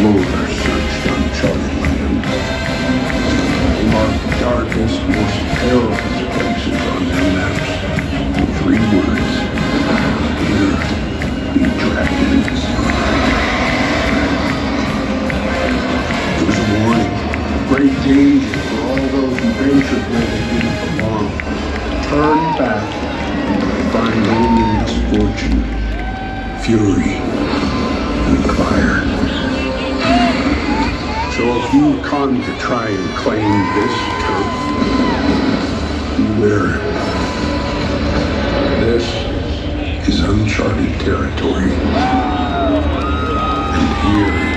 roller searched uncharted land. They marked darkest, most perilous places on their maps. Three words. Here, be dragons. It was a warning. Great danger for all those who ventured where they didn't. Turn back and find only misfortune, fury, and fire. So if you come to try and claim this turf, beware. This is uncharted territory. And here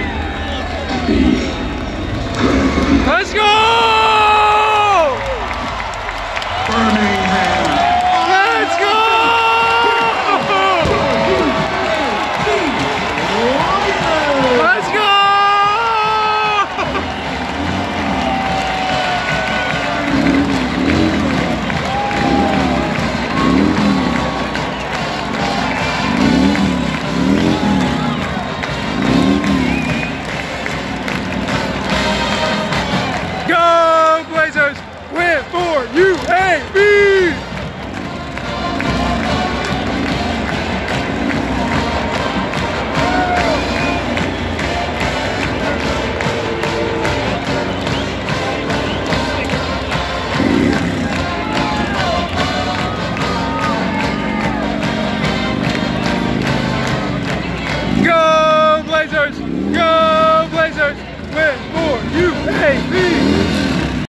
Cheers!